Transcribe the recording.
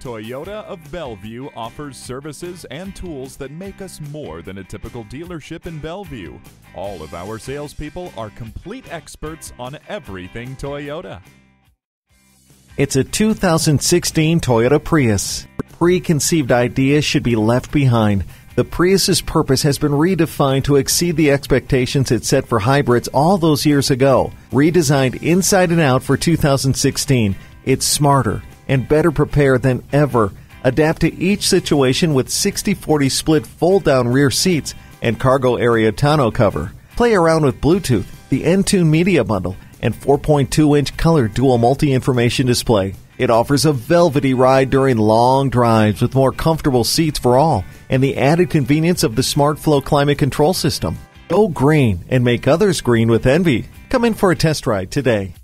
Toyota of Bellevue offers services and tools that make us more than a typical dealership in Bellevue. All of our salespeople are complete experts on everything Toyota. It's a 2016 Toyota Prius. Preconceived ideas should be left behind. The Prius's purpose has been redefined to exceed the expectations it set for hybrids all those years ago. Redesigned inside and out for 2016, it's smarter and better prepared than ever. Adapt to each situation with 60-40 split fold-down rear seats and cargo area tonneau cover. Play around with Bluetooth, the Entune Media Bundle, and 4.2-inch color dual multi-information display. It offers a velvety ride during long drives with more comfortable seats for all and the added convenience of the SmartFlow climate control system. Go green and make others green with envy. Come in for a test ride today.